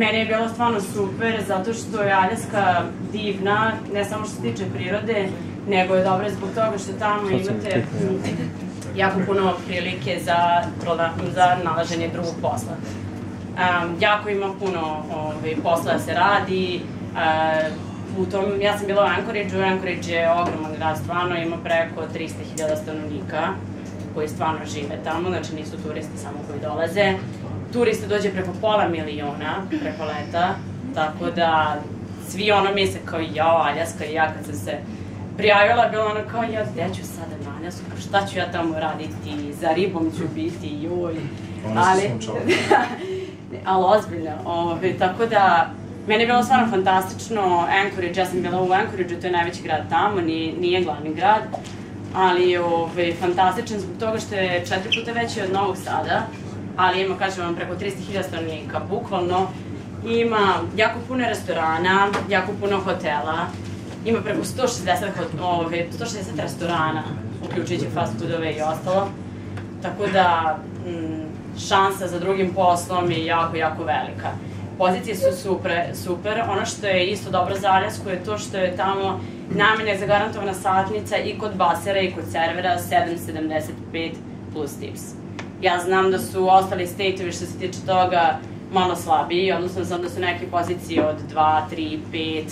Meni je bilo stvarno super zato što je Aljaska divna, ne samo što se tiče prirode, nego je dobra zbog toga što tamo imate jako puno prilike za, za nalaženje drugog posla. Um, jako ima puno ovaj, posla da se radi, uh, u tom, ja sam bila u Anchorage-u, Anchorage je ogroman grad, stvarno ima preko 300.000 stanovnika koji stvarno žive tamo, znači nisu turisti samo koji dolaze turista dođe preko pola miliona preko leta, tako da svi ono misle kao ja, Aljaska i ja kad sam se prijavila, bilo ono kao ja, gde ću sada na Aljasku, šta ću ja tamo raditi, za ribom ću biti, joj. Ali, ali ozbiljno, ove, tako da, Meni je bilo stvarno fantastično, Anchorage, ja sam bila u Anchorage, to je najveći grad tamo, nije, nije glavni grad, ali je ove, fantastičan zbog toga što je četiri puta veći od Novog Sada, ali ima, kažem vam, preko 300.000 stanovnika, bukvalno. Ima jako puno restorana, jako puno hotela, ima preko 160, ove, 160 restorana, uključujući fast foodove i ostalo. Tako da, m, mm, šansa za drugim poslom je jako, jako velika. Pozicije su super, super. Ono što je isto dobro za Aljasku je to što je tamo namene zagarantovana satnica i kod basera i kod servera 7,75 plus tips. Ja znam da su ostali state-ovi što se tiče toga malo slabiji, odnosno znam da su neke pozicije od 2, 3, 5,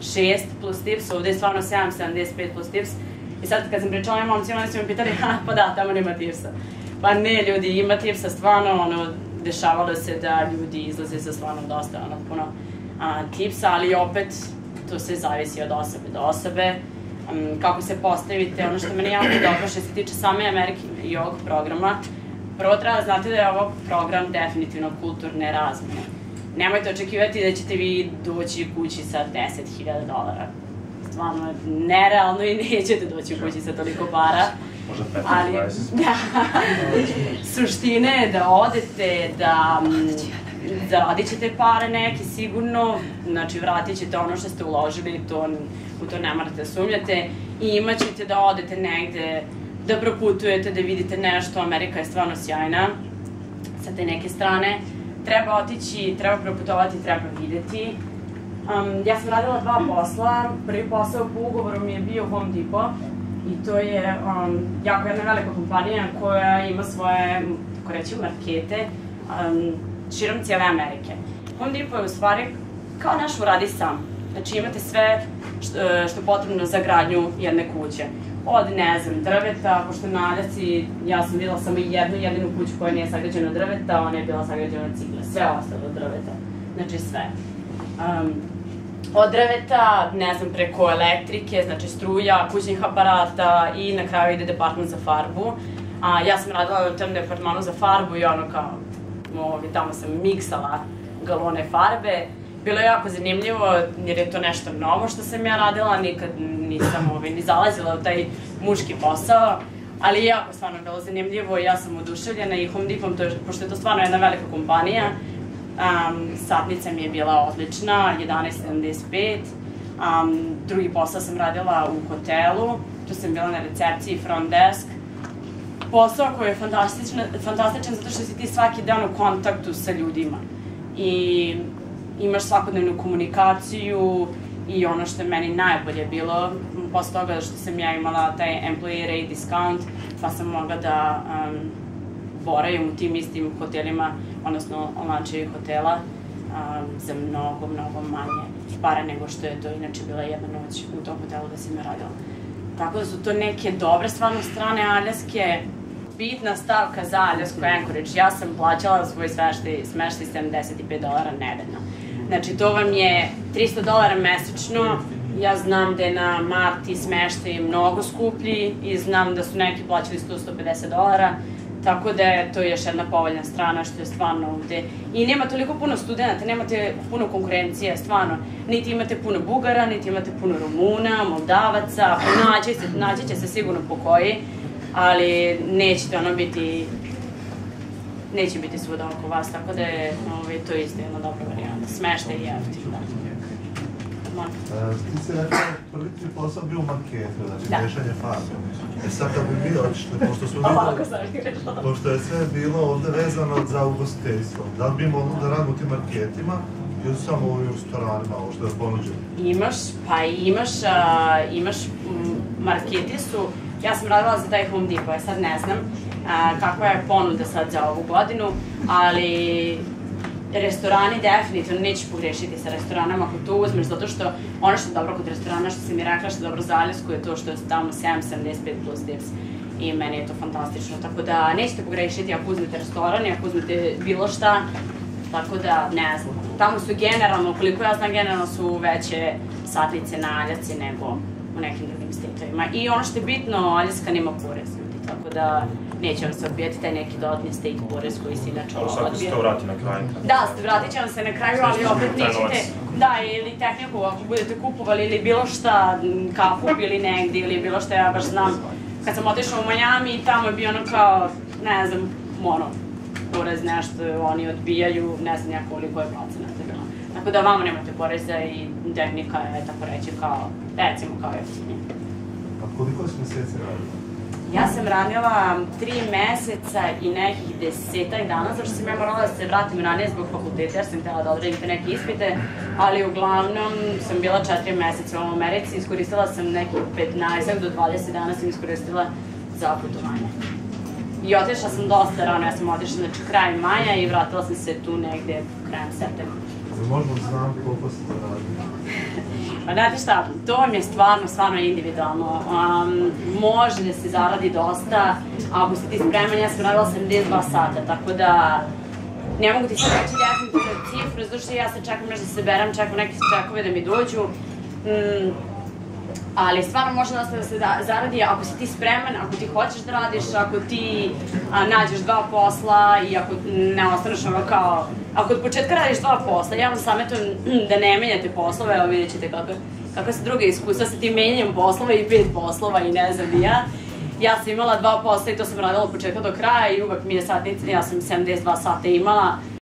6 plus tips, ovde je stvarno 7, 75 plus tips. I sad kad sam pričala ovim momcima, oni su me pitali, ha, pa da, tamo nema tipsa. Pa ne, ljudi, ima tipsa, stvarno, ono, dešavalo se da ljudi izlaze sa stvarno dosta, ono, puno a, tipsa, ali opet, to se zavisi od osobe do osobe. Um, kako se postavite, ono što meni jako dobro što se tiče same Amerike i ovog programa, Prvo treba da znate da je ovo program definitivno kulturne razmene. Nemojte očekivati da ćete vi doći kući sa 10.000 dolara. Stvarno, nerealno i nećete doći kući sa toliko para. Možda 15, ali, 20. Da, suština je da odete, da zaradit ćete pare neke sigurno, znači vratit ćete ono što ste uložili, to, u to ne morate da sumljate i imat ćete da odete negde da proputujete, da vidite nešto, Amerika je stvarno sjajna sa te neke strane. Treba otići, treba proputovati, treba videti. Um, ja sam radila dva posla. Prvi posao po ugovoru mi je bio Home Depot i to je um, jako jedna velika kompanija koja ima svoje, tako reći, markete um, širom cijele Amerike. Home Depot je u stvari kao naš uradi sam. Znači imate sve što, što je potrebno za gradnju jedne kuće od, ne znam, drveta, pošto na Aljaci ja sam videla samo jednu jedinu kuću koja nije sagrađena drveta, ona je bila sagrađena od cigle, sve ostalo od drveta, znači sve. Um, od drveta, ne znam, preko elektrike, znači struja, kućnih aparata i na kraju ide departman za farbu. A, ja sam radila u tom departmanu za farbu i ono kao, ovi, tamo sam miksala galone farbe bilo je jako zanimljivo, jer je to nešto novo što sam ja radila, nikad nisam ovaj, ni zalazila u taj muški posao, ali je jako stvarno bilo zanimljivo, ja sam oduševljena i Home Depot, to je, pošto je to stvarno jedna velika kompanija, um, satnica mi je bila odlična, 11.75, um, drugi posao sam radila u hotelu, tu sam bila na recepciji, front desk, posao koji je fantastičan, fantastičan zato što si ti svaki dan u kontaktu sa ljudima. I imaš svakodnevnu komunikaciju i ono što je meni najbolje bilo, posle toga što sam ja imala taj employee rate discount, pa sam mogla da um, boravim u tim istim hotelima, odnosno lančevi hotela, um, za mnogo, mnogo manje para nego što je to inače bila jedna noć u tom hotelu da sam ja radila. Tako da su to neke dobre stvarno strane Aljaske, bitna stavka za Aljasku Anchorage. Ja sam plaćala svoj smeštaj, smeštaj 75 dolara nedeljno. Znači, to vam je 300 dolara mesečno. Ja znam da je na Marti smeštaj mnogo skuplji i znam da su neki plaćali 100-150 dolara. Tako da je to još jedna povoljna strana što je stvarno ovde. I nema toliko puno studenta, nemate puno konkurencije, stvarno. Niti imate puno Bugara, niti imate puno Rumuna, Moldavaca, naći, se, naći će se sigurno po koji, ali nećete ono biti neće biti svuda oko vas, tako da je ovaj, to isto jedna dobra varijanta. Smešta i jeftin, da. Uh, ti si rekao, prvi ti posao bio u marketu, znači da. mešanje farbe. E sad kad bi mi otišli, pošto su Ovako sam Pošto je sve bilo ovde vezano za ugostiteljstvo, da li bi mogli da radimo u tim marketima Ili samo u ovim restoranima, ovo što je ponuđeno? Imaš, pa imaš, a, imaš, m, marketi su, ja sam radila za taj Home Depot, ja sad ne znam kakva je ponuda sad za ovu godinu, ali restorani definitivno nećeš pogrešiti sa restoranama ako to uzmeš, zato što ono što je dobro kod restorana, što si mi rekla, što je dobro za Aljasku je to što je tamo 7,75 plus tips i meni je to fantastično, tako da nećete pogrešiti ako uzmete restoran i ako uzmete bilo šta, tako da ne znam. Tamo su generalno, koliko ja znam, generalno su veće satnice na Aljaci nego u nekim drugim stateovima. I ono što je bitno, Aljaska nema porez, ljudi, tako da neće vam se odbijati taj neki dodatni state porez koji se inače Ali sad se odbija. to vrati na kraju. Da, ste, vratit će vam se na kraju, ali opet nećete, da, ili tehniku, ako budete kupovali ili bilo šta, kafu ili negde, ili bilo šta, ja baš znam, kad sam otišla u Miami, tamo je bio ono kao, ne znam, ono, porez nešto, oni odbijaju, ne znam ja koliko je procenata bilo. Tako da vamo nemate poreza i tehnika je, tako reći, kao, recimo, kao jeftinije. A koliko si meseci radila? Ja sam radila tri meseca i nekih desetak dana, zašto sam ja morala da se vratim ranije zbog fakulteta, jer sam htjela da odradim te neke ispite, ali uglavnom sam bila četiri meseca u Americi, iskoristila sam nekih 15 do 20 dana sam iskoristila za putovanje. I otišla sam dosta rano, ja sam otišla znači kraj maja i vratila sam se tu negde krajem septembra. Jel možemo da znam koliko si zaradila? Pa znate šta, to vam je stvarno, stvarno individualno. Um, može da se zaradi dosta, ako si ti spreman, ja sam radila 72 sata, tako da ne mogu ti sad reći definitivno cifru, zato što ja sad čekam još da se beram, čekam neke čekove da mi dođu. Mm, ali stvarno može dosta da se da, zaradi ako si ti spreman, ako ti hoćeš da radiš, ako ti a, nađeš dva posla i ako ne ostaneš ono kao, ako od početka radiš dva posla, ja vam savjetujem mm, da ne menjate poslove, evo vidjet ćete kako, kako se druga iskustva sa tim menjanjem poslova i pet poslova i ne znam ni ja. Ja sam imala dva posla i to sam radila od početka do kraja i uvek mi je satnica, ja sam 72 sata imala,